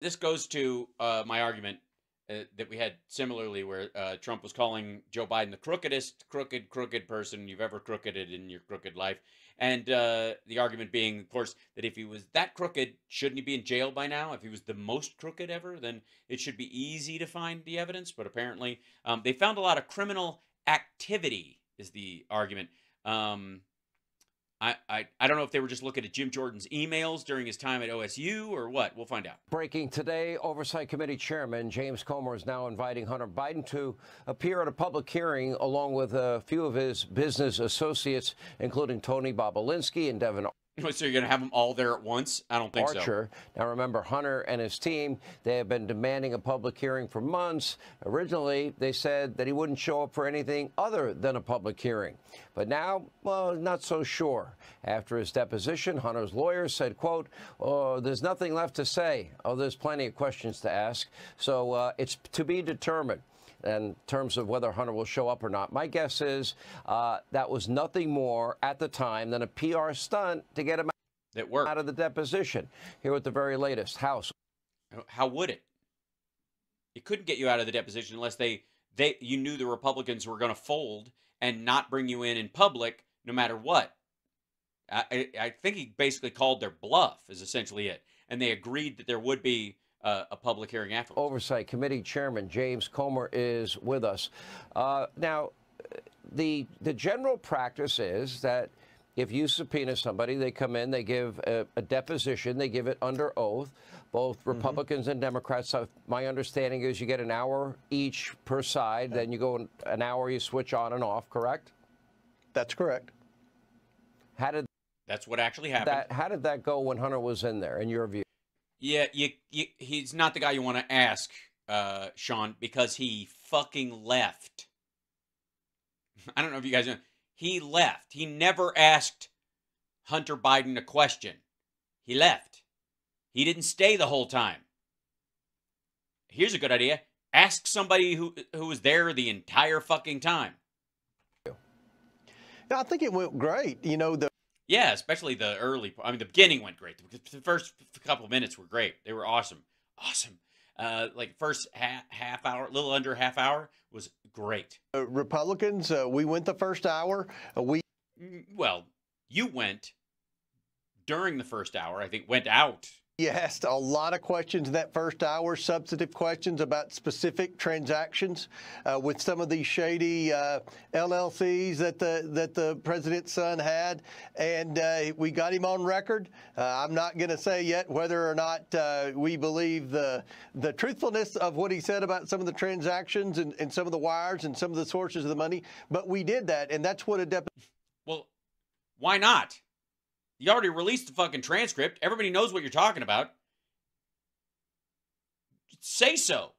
this goes to uh, my argument uh, that we had similarly, where uh, Trump was calling Joe Biden the crookedest, crooked, crooked person you've ever crookeded in your crooked life. And uh, the argument being, of course, that if he was that crooked, shouldn't he be in jail by now? If he was the most crooked ever, then it should be easy to find the evidence. But apparently, um, they found a lot of criminal activity, is the argument. Um, I, I, I don't know if they were just looking at Jim Jordan's emails during his time at OSU or what. We'll find out. Breaking today, Oversight Committee Chairman James Comer is now inviting Hunter Biden to appear at a public hearing along with a few of his business associates, including Tony Bobulinski and Devon So you're going to have them all there at once? I don't think Archer. so. Now remember, Hunter and his team, they have been demanding a public hearing for months. Originally, they said that he wouldn't show up for anything other than a public hearing. But now, well, not so sure. After his deposition, Hunter's lawyer said, quote, oh, there's nothing left to say. Oh, there's plenty of questions to ask. So uh, it's to be determined in terms of whether Hunter will show up or not. My guess is uh, that was nothing more at the time than a PR stunt to get him that worked. out of the deposition. Here with the very latest House. How would it? It couldn't get you out of the deposition unless they they you knew the Republicans were going to fold and not bring you in in public no matter what. I, I think he basically called their bluff is essentially it, and they agreed that there would be uh, a public hearing after. Oversight Committee Chairman James Comer is with us. Uh, now, the the general practice is that if you subpoena somebody, they come in, they give a, a deposition, they give it under oath. Both Republicans mm-hmm. and Democrats. My understanding is you get an hour each per side. Then you go an hour, you switch on and off. Correct? That's correct. How did that's what actually happened? That, how did that go when Hunter was in there, in your view? Yeah, you, you, he's not the guy you want to ask, uh, Sean, because he fucking left. I don't know if you guys know. He left. He never asked Hunter Biden a question. He left. He didn't stay the whole time. Here's a good idea. Ask somebody who who was there the entire fucking time. I think it went great. You know, the yeah, especially the early. I mean, the beginning went great. The first couple of minutes were great. They were awesome, awesome. Uh, like first half, half hour, a little under half hour was great. Uh, Republicans, uh, we went the first hour. Uh, we mm, well, you went during the first hour. I think went out you asked a lot of questions in that first hour, substantive questions about specific transactions uh, with some of these shady uh, LLCs that the that the president's son had, and uh, we got him on record. Uh, I'm not going to say yet whether or not uh, we believe the the truthfulness of what he said about some of the transactions and, and some of the wires and some of the sources of the money, but we did that, and that's what a dep. Well, why not? You already released the fucking transcript. Everybody knows what you're talking about. Say so.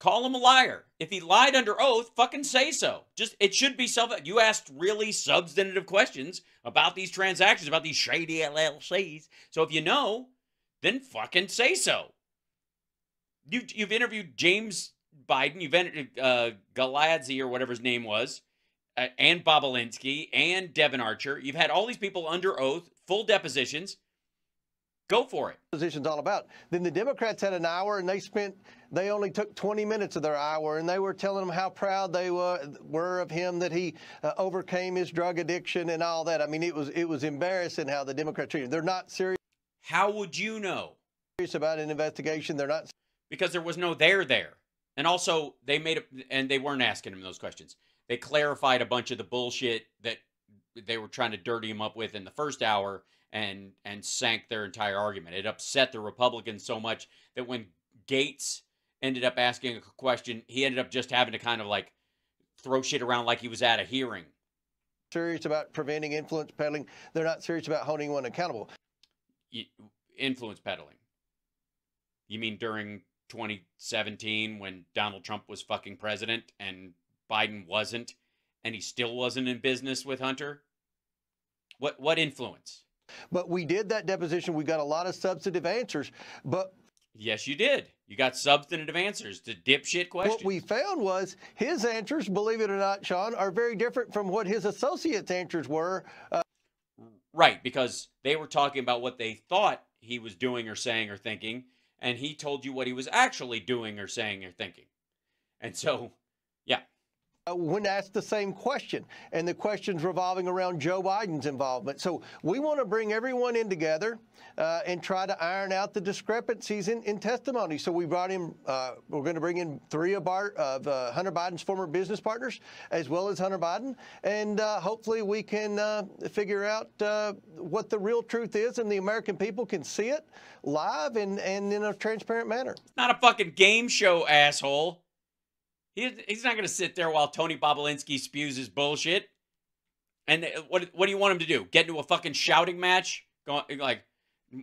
Call him a liar. If he lied under oath, fucking say so. Just it should be self. You asked really substantive questions about these transactions, about these shady LLCs. So if you know, then fucking say so. You you've interviewed James Biden. You've interviewed uh, Galadzi or whatever his name was uh, and Bobulinski and Devon Archer. You've had all these people under oath, full depositions. Go for it. Position's all about. Then the Democrats had an hour, and they spent. They only took 20 minutes of their hour, and they were telling them how proud they were, were of him that he uh, overcame his drug addiction and all that. I mean, it was it was embarrassing how the Democrats treated. Him. They're not serious. How would you know? Serious about an investigation. They're not because there was no there there, and also they made it, and they weren't asking him those questions they clarified a bunch of the bullshit that they were trying to dirty him up with in the first hour and and sank their entire argument. It upset the Republicans so much that when Gaetz ended up asking a question, he ended up just having to kind of like throw shit around like he was at a hearing. Serious about preventing influence peddling. They're not serious about holding one accountable. Influence peddling. You mean during 2017 when Donald Trump was fucking president and Biden wasn't, and he still wasn't in business with Hunter? What what influence? But we did that deposition. We got a lot of substantive answers. But yes, you did. You got substantive answers to dipshit questions. What we found was his answers, believe it or not, Sean, are very different from what his associates' answers were. Uh, right, because they were talking about what they thought he was doing or saying or thinking, and he told you what he was actually doing or saying or thinking. And so, when asked the same question, and the questions revolving around Joe Biden's involvement. So we want to bring everyone in together uh, and try to iron out the discrepancies in, in testimony. So we brought in, uh, we're going to bring in three of, our, of uh, Hunter Biden's former business partners, as well as Hunter Biden, and uh, hopefully we can uh, figure out what the real truth is, and the American people can see it live and, and in a transparent manner. Not a fucking game show, asshole. He, he's not going to sit there while Tony Bobulinski spews his bullshit. And uh, what what do you want him to do? Get into a fucking shouting match? Go, like,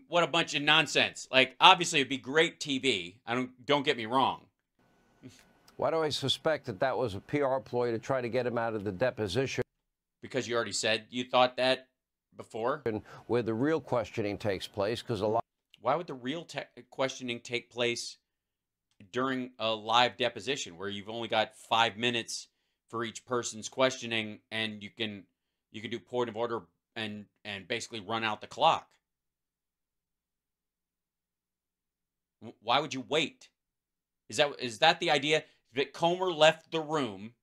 what a bunch of nonsense. Like, obviously, it'd be great TV. I don't don't get me wrong. Why do I suspect that that was a PR ploy to try to get him out of the deposition? Because you already said you thought that before. And Where the real questioning takes place, because a lot. Why would the real questioning take place during a live deposition where you've only got five minutes for each person's questioning and you can you can do point of order and and basically run out the clock. Why would you wait? Is that is that the idea? That comer left the room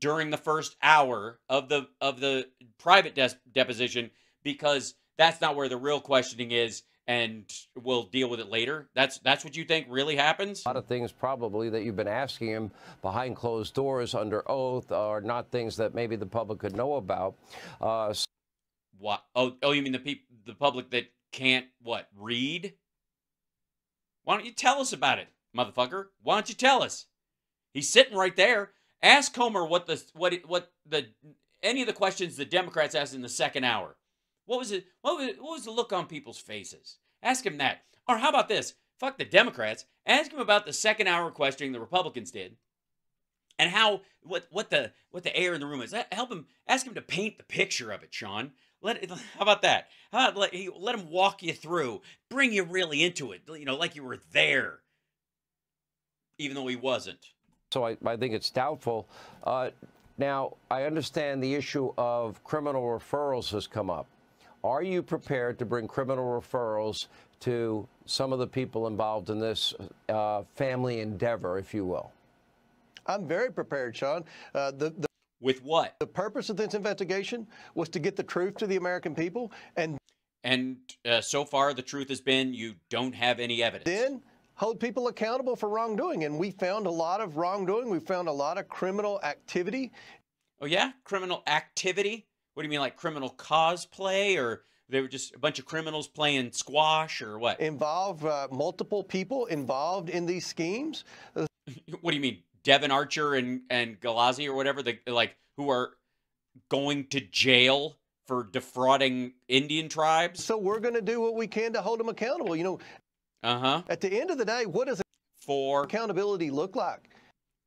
during the first hour of the of the private deposition because that's not where the real questioning is and we'll deal with it later. That's that's what you think really happens. A lot of things probably that you've been asking him behind closed doors under oath are not things that maybe the public could know about. Uh, what? Oh, oh, you mean the people, the public that can't what read? Why don't you tell us about it, motherfucker? Why don't you tell us? He's sitting right there. Ask Comer what the what what the any of the questions the Democrats asked in the second hour. What was it? What was, what was the look on people's faces? Ask him that. Or how about this? Fuck the Democrats. Ask him about the second hour questioning the Republicans did, and how what what the what the air in the room is. Help him. Ask him to paint the picture of it, Sean. Let how about that? How about let, let him walk you through, bring you really into it. You know, like you were there, even though he wasn't. So I, I think it's doubtful. Uh, now I understand the issue of criminal referrals has come up. Are you prepared to bring criminal referrals to some of the people involved in this uh, family endeavor, if you will? I'm very prepared, Sean. Uh, the, the, With what? The purpose of this investigation was to get the truth to the American people, and and uh, so far the truth has been you don't have any evidence. Then hold people accountable for wrongdoing, and we found a lot of wrongdoing. We found a lot of criminal activity. Oh yeah, criminal activity. What do you mean, like criminal cosplay, or they were just a bunch of criminals playing squash, or what? Involve uh, multiple people involved in these schemes. what do you mean, Devon Archer and and Galazi or whatever? They like who are going to jail for defrauding Indian tribes. So we're going to do what we can to hold them accountable. You know. Uh huh. At the end of the day, what does for accountability look like?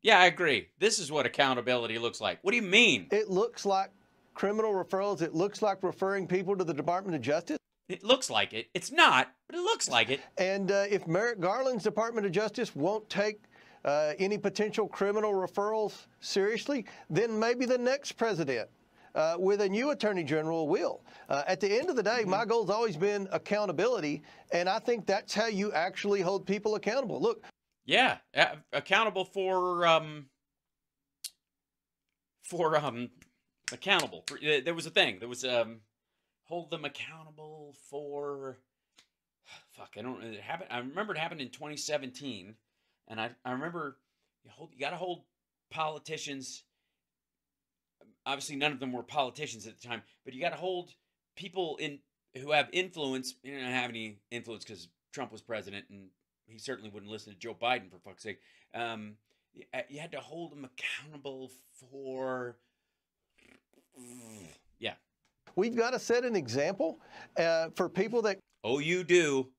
Yeah, I agree. This is what accountability looks like. What do you mean? It looks like criminal referrals, it looks like referring people to the Department of Justice. It looks like it. It's not, but it looks like it. And uh, if Merrick Garland's Department of Justice won't take uh, any potential criminal referrals seriously, then maybe the next president uh, with a new attorney general will. Uh, at the end of the day, mm-hmm. my goal's always been accountability, and I think that's how you actually hold people accountable. Look. Yeah, accountable for um, for um, accountable. For, uh, there was a thing. There was um, hold them accountable for. Fuck, I don't. It happened. I remember it happened in 2017, and I I remember you hold. You got to hold politicians. Obviously, none of them were politicians at the time, but you got to hold people in who have influence. You don't have any influence because Trump was president, and he certainly wouldn't listen to Joe Biden for fuck's sake. Um, you, you had to hold them accountable for yeah. We've got to set an example uh, for people that. Oh, you do.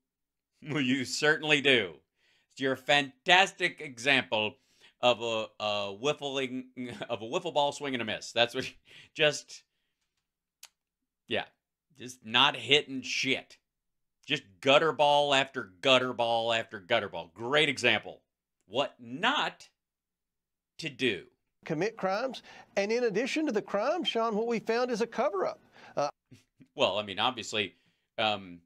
You certainly do. You're a fantastic example of a, a whiffling of a wiffle ball swing and a miss. That's what. Just. Yeah. Just not hitting shit. Just gutter ball after gutter ball after gutter ball. Great example. What not to do commit crimes. And in addition to the crime, Sean, what we found is a cover up. Uh, well, I mean, obviously, um,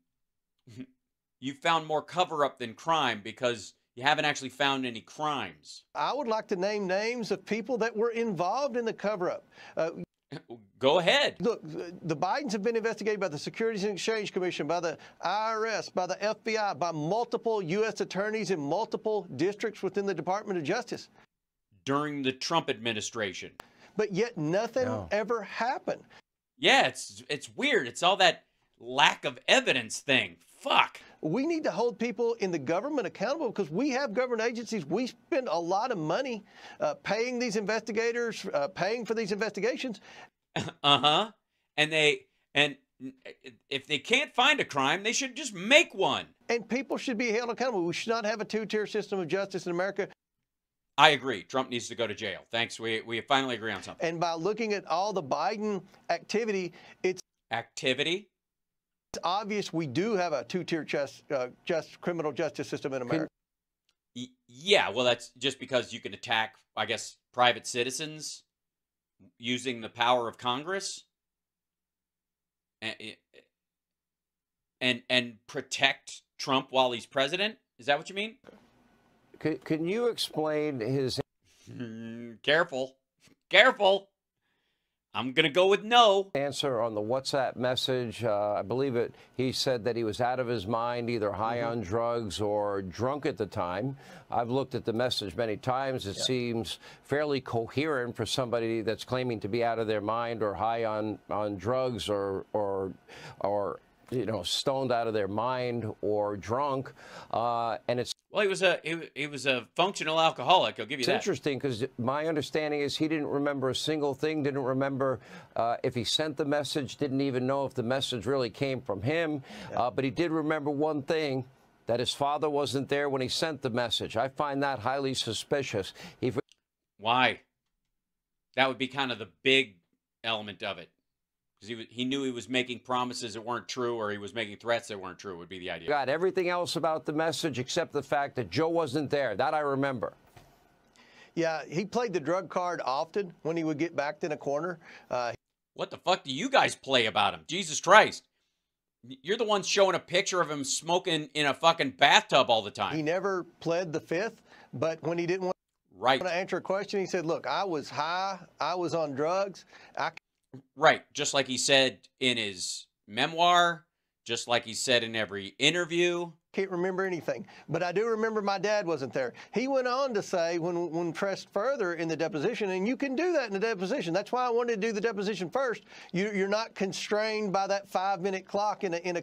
you found more cover up than crime because you haven't actually found any crimes. I would like to name names of people that were involved in the cover up. Uh, Go ahead. Look, the Bidens have been investigated by the Securities and Exchange Commission, by the IRS, by the FBI, by multiple U.S. attorneys in multiple districts within the Department of Justice. During the Trump administration. But yet nothing No. ever happened. Yeah, it's it's weird. It's all that lack of evidence thing. Fuck. We need to hold people in the government accountable because we have government agencies. We spend a lot of money uh, paying these investigators, uh, paying for these investigations. Uh huh. And they and if they can't find a crime, they should just make one. And people should be held accountable. We should not have a two-tier system of justice in America. I agree. Trump needs to go to jail. Thanks. We we finally agree on something. And by looking at all the Biden activity, it's Activity. It's obvious we do have a two-tier just, uh, just criminal justice system in America. Yeah, well, that's just because you can attack, I guess, private citizens using the power of Congress and and, and protect Trump while he's president. Is that what you mean? Can, can you explain his Mm, careful, careful. I'm gonna go with no. answer on the WhatsApp message? Uh, I believe it. He said that he was out of his mind, either high on drugs or drunk at the time. I've looked at the message many times. It seems fairly coherent for somebody that's claiming to be out of their mind or high on on drugs or or or you know stoned out of their mind or drunk. Uh, and it's Well, he was a he, he was a functional alcoholic. I'll give you that. It's that. interesting because my understanding is he didn't remember a single thing, didn't remember uh, if he sent the message, didn't even know if the message really came from him. Uh, but he did remember one thing that his father wasn't there when he sent the message. I find that highly suspicious. He Why? That would be kind of the big element of it. Because he, was- he knew he was making promises that weren't true or he was making threats that weren't true, would be the idea. Got everything else about the message except the fact that Joe wasn't there. That I remember. Yeah, he played the drug card often when he would get backed in a corner. Uh, What the fuck do you guys play about him? Jesus Christ. You're the ones showing a picture of him smoking in a fucking bathtub all the time. he never pled the fifth, but when he didn't want Right. to answer a question, he said, "Look, I was high, I was on drugs. I Right. Just like he said in his memoir, just like he said in every interview. can't remember anything, but I do remember my dad wasn't there." He went on to say, when when pressed further in the deposition, and you can do that in the deposition. That's why I wanted to do the deposition first. You, you're not constrained by that five minute clock in a in a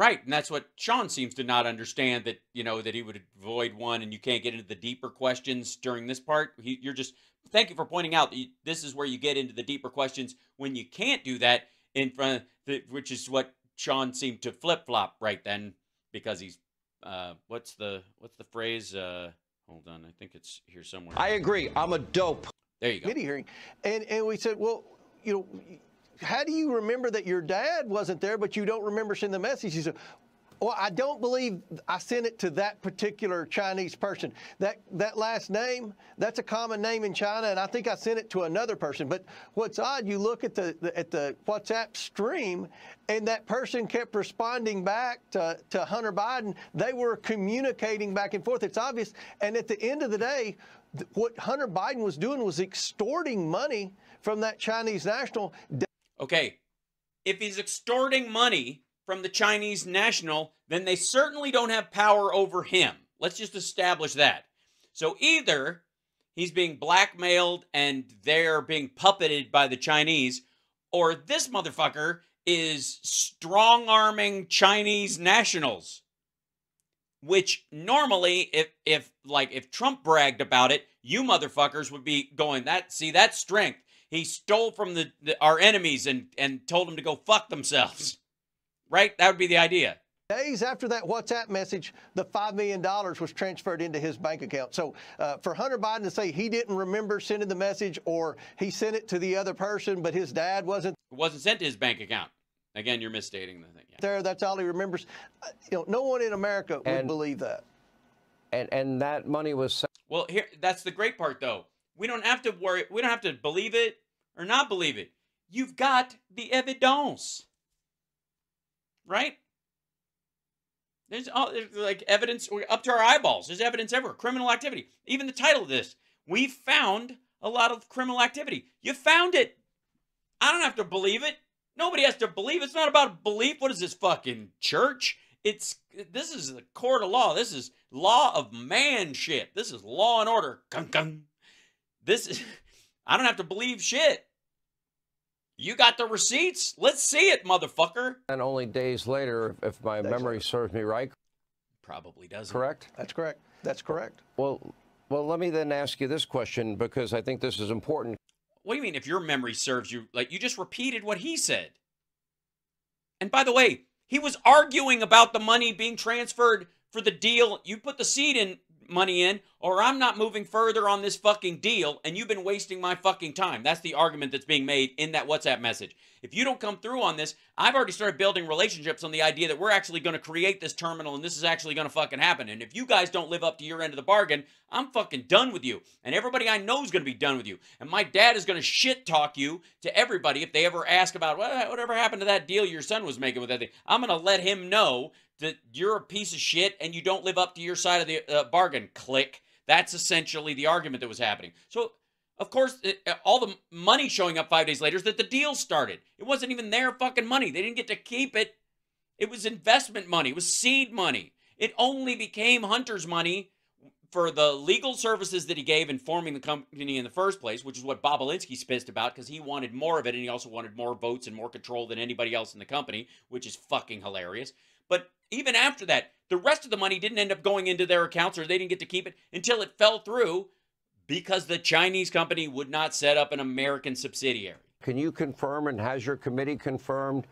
Right, and that's what Sean seems to not understand that you know that he would avoid one, and you can't get into the deeper questions during this part. He, you're just thank you for pointing out that you, this is where you get into the deeper questions when you can't do that in front, of the, which is what Sean seemed to flip flop right then because he's uh, what's the what's the phrase? Uh, hold on, I think it's here somewhere. I agree. I'm a dope. there you go. committee hearing, and and we said, well, you know, how do you remember that your dad wasn't there, but you don't remember sending the message? He said. Well, I don't believe I sent it to that particular Chinese person. That that last name, that's a common name in China, and I think I sent it to another person. But what's odd, you look at the, the at the WhatsApp stream, and that person kept responding back to, to Hunter Biden. They were communicating back and forth. It's obvious. And at the end of the day, what Hunter Biden was doing was extorting money from that Chinese national. Okay, if he's extorting money from the Chinese national, then they certainly don't have power over him. Let's just establish that. So either he's being blackmailed and they're being puppeted by the Chinese, or this motherfucker is strong arming Chinese nationals. Which normally, if if like if Trump bragged about it, you motherfuckers would be going that see that strength. He stole from the, the our enemies and and told them to go fuck themselves. Right? That would be the idea. Days after that WhatsApp message, the $5 million was transferred into his bank account. So uh, for Hunter Biden to say he didn't remember sending the message or he sent it to the other person, but his dad wasn't It wasn't sent to his bank account. Again, you're misstating the thing. Yeah. there, that's all he remembers. Uh, You know, no one in America would believe that. And, and that money was Well, here that's the great part though. We don't have to worry. We don't have to believe it or not believe it. You've got the evidence. Right? There's, all, there's like evidence up to our eyeballs. There's evidence everywhere. Criminal activity. Even the title of this. We found a lot of criminal activity. You found it. I don't have to believe it. Nobody has to believe. It's not about belief. What is this fucking church? It's this is the court of law. This is law of man shit. This is law and order. Gung, gung. This is I don't have to believe shit. You got the receipts? Let's see it, motherfucker. And only days later, if my Days memory later. serves me right, Probably doesn't. correct? That's correct. That's correct. Well, well, let me then ask you this question because I think this is important. What do you mean if your memory serves you? Like you just repeated what he said. And by the way, he was arguing about the money being transferred for the deal. You put the seed in money in, or I'm not moving further on this fucking deal, and you've been wasting my fucking time. That's the argument that's being made in that WhatsApp message. If you don't come through on this, I've already started building relationships on the idea that we're actually going to create this terminal and this is actually going to fucking happen. And if you guys don't live up to your end of the bargain, I'm fucking done with you. And everybody I know is going to be done with you. And my dad is going to shit talk you to everybody if they ever ask about what, whatever happened to that deal your son was making with that thing. I'm going to let him know that you're a piece of shit and you don't live up to your side of the uh, bargain. Click. That's essentially the argument that was happening. So, of course, it, uh, all the money showing up five days later is that the deal started. It wasn't even their fucking money. They didn't get to keep it. It was investment money. It was seed money. It only became Hunter's money for the legal services that he gave in forming the company in the first place, which is what Bobulinski's pissed about because he wanted more of it and he also wanted more votes and more control than anybody else in the company, which is fucking hilarious. But even after that, the rest of the money didn't end up going into their accounts or they didn't get to keep it until it fell through because the Chinese company would not set up an American subsidiary. Can you confirm, and has your committee confirmed,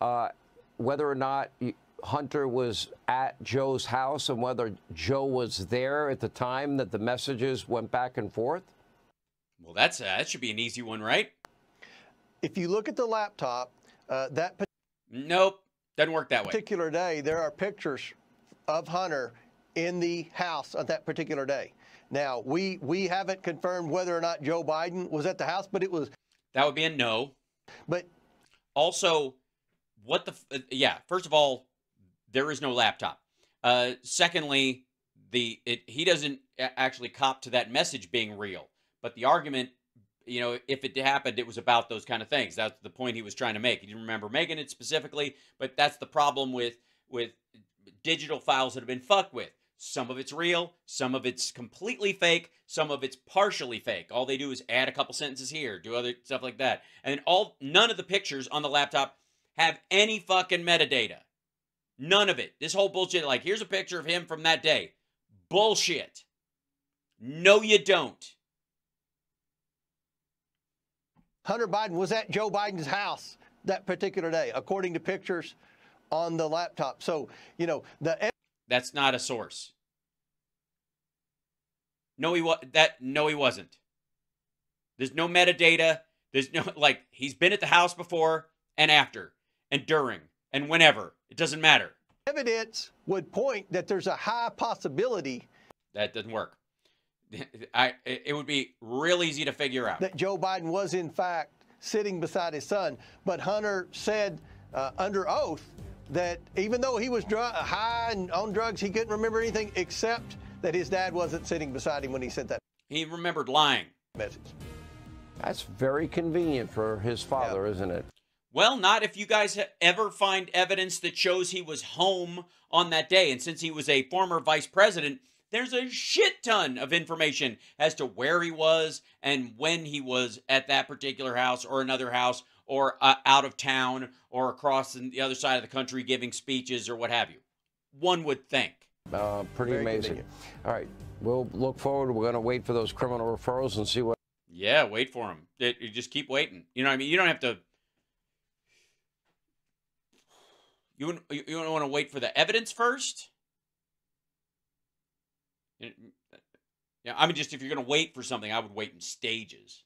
uh, whether or not Hunter was at Joe's house and whether Joe was there at the time that the messages went back and forth? Well, that's uh, that should be an easy one, right? If you look at the laptop, uh, that Nope, doesn't work that way. particular day, there are pictures of Hunter in the house on that particular day. Now, we we haven't confirmed whether or not Joe Biden was at the house, but it was. That would be a no. But Also, what the uh, yeah? First of all, there is no laptop. Uh, secondly, the it, he doesn't actually cop to that message being real. But the argument, you know, if it happened, it was about those kind of things. That's the point he was trying to make. He didn't remember making it specifically, but that's the problem with with digital files that have been fucked with. Some of it's real, some of it's completely fake, some of it's partially fake. All they do is add a couple sentences here, do other stuff like that. And all none of the pictures on the laptop have any fucking metadata. None of it. This whole bullshit like here's a picture of him from that day. Bullshit. No you don't. Hunter Biden was at Joe Biden's house that particular day, according to pictures on the laptop. So, you know, the That's not a source. No, he was that. No, he wasn't. There's no metadata. There's no like he's been at the house before and after and during and whenever. It doesn't matter. evidence would point that there's a high possibility That doesn't work. I it would be real easy to figure out. that Joe Biden was, in fact, sitting beside his son. But Hunter said uh, under oath that even though he was dr- high and on drugs, he couldn't remember anything except that his dad wasn't sitting beside him when he sent that He remembered lying. message. That's very convenient for his father, isn't it? Well, not if you guys ever find evidence that shows he was home on that day. And since he was a former vice president, there's a shit ton of information as to where he was and when he was at that particular house or another house or uh, out of town or across the other side of the country giving speeches or what have you. One would think. Uh, pretty Very amazing. convenient. All right, we'll look forward. We're going to wait for those criminal referrals and see what. Yeah, wait for them. It- you just keep waiting. You know what I mean? You don't have to. You you you don't want to wait for the evidence first. It- uh, Yeah, I mean, just if you're going to wait for something, I would wait in stages.